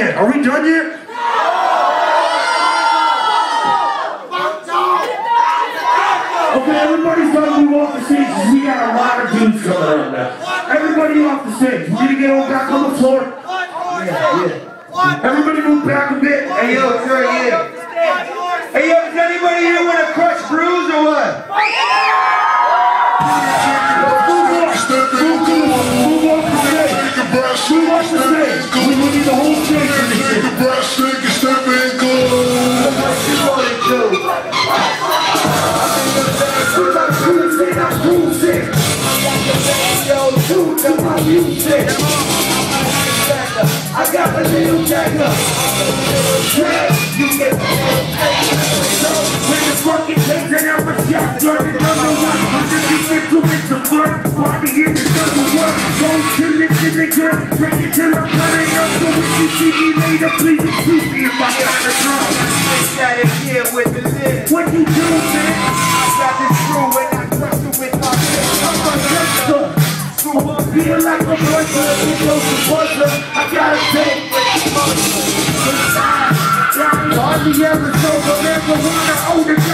yet. Are we done yet? Okay, everybody's gotta move off the stage we got a lot of dudes coming around now. Everybody off the stage. We need to get all back on the floor. Yeah. Everybody move back a bit. Hey yo, it's right here. Hey yo, does anybody here want to crush brews Move off the stage. We need the whole stage for this shit. We cool shit, not cool shit. Yo, shoot to my music. I got a little dagger. It in. Bring it till I'm cutting up. So when you see me later, please excuse me if I got a drum. Got it here with the lid. What you do, man? I got this screw and I crush it with my fist. I'm a gangster. I'ma feel like a buzzer. It goes to buzzer. I gotta take Hardly ever sober, marijuana older, got to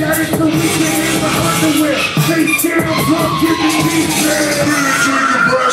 that it's the weekend in my underwear. Face down, drunk, give me peace, man. What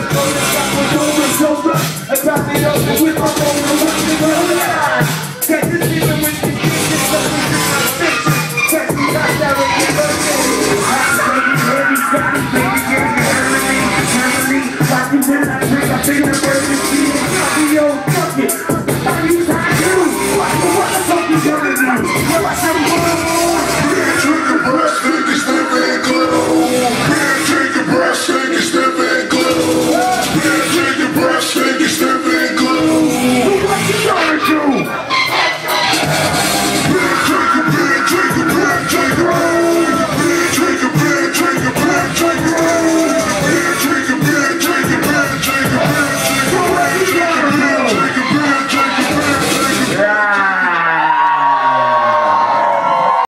Thank you.